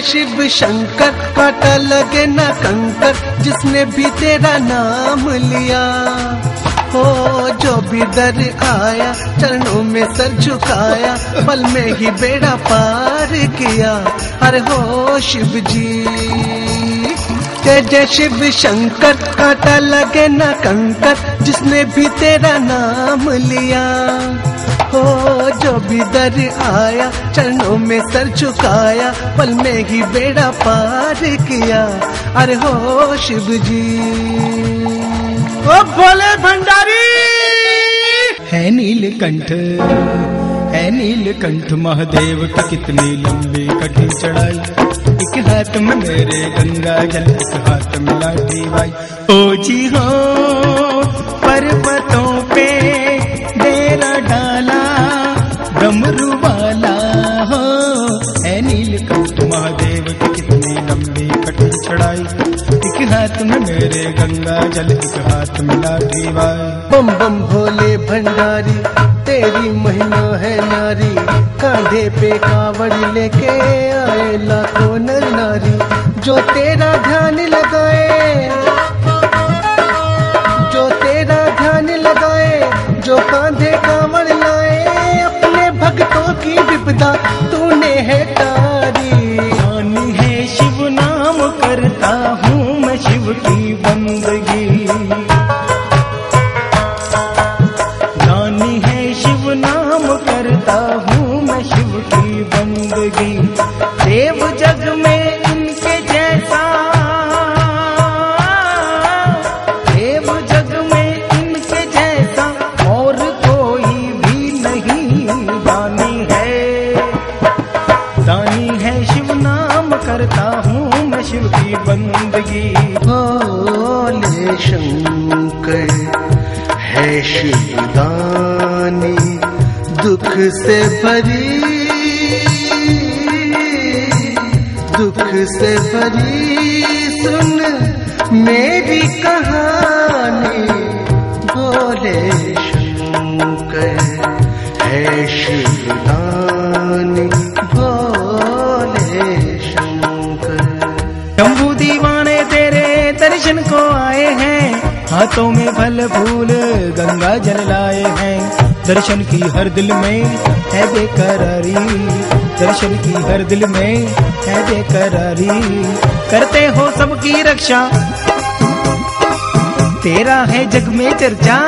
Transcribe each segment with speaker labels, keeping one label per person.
Speaker 1: शिव शंकर काटा लगे न कंकर जिसने भी तेरा नाम लिया। हो, जो भी दर आया, चरणों में सर झुकाया, पल में ही बेड़ा पार किया। अरे हो शिव जी जय जय शिव शंकर काटा लगे न कंकर जिसने भी तेरा नाम लिया। हो जो भी दर आया चरणों में सर झुकाया पल में ही बेड़ा पार किया। अरे हो शिव जी
Speaker 2: ओ भोले भंडारी!
Speaker 3: है नीलकंठ है नीलकंठ महादेव की कितनी लंबी कठी चढ़ाई। एक हाथ में मेरे गंगा जल एक हाथ में लाठी भाई ओ जी हो पर्वतों पे हाथ में मेरे गंगा जल एक हाथ में लाठी भाई
Speaker 1: बम बम भोले भंडारी, तेरी महिमा है नारी। कांधे पे कावड़ लेके आए लाखों नर नारी। जो तेरा ध्यान लगाए, जो तेरा ध्यान लगाए, जो कांधे कावड़ लाए, अपने भक्तों की विपदा तूने है
Speaker 3: देव जग में इनके जैसा। देव जग में इनके जैसा, और कोई भी नहीं है। दानी है शिव नाम करता हूँ शिव की बंदगी।
Speaker 1: है शिवदानी, दुख से भरी। दुख से भरी सुन मेरी कहानी। भोले शंकर, है शिवदानी। भोले शंकर।
Speaker 3: शंभू दीवाने तेरे दर्शन को आए हैं। हाथों में फल फूल गंगा जल लाए हैं। दर्शन की हर दिल में है बेकरारी। दर्शन की हर दिल में है बेकरारी। करते हो सबकी रक्षा। तेरा है जग में चर्चा।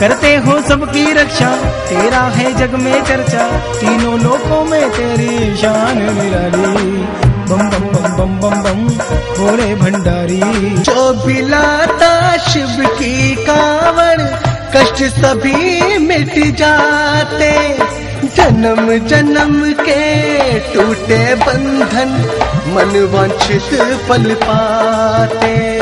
Speaker 3: करते हो सबकी रक्षा। तेरा है जग में चर्चा। तीनों लोकों में तेरी शान निराली। बम बम बम बम बम बम भोले भंडारी।
Speaker 1: जो बिलाता शिव की कावड़, कष्ट सभी मिट जाते। जन्म जन्म के टूटे बंधन मन वांछित फल पाते।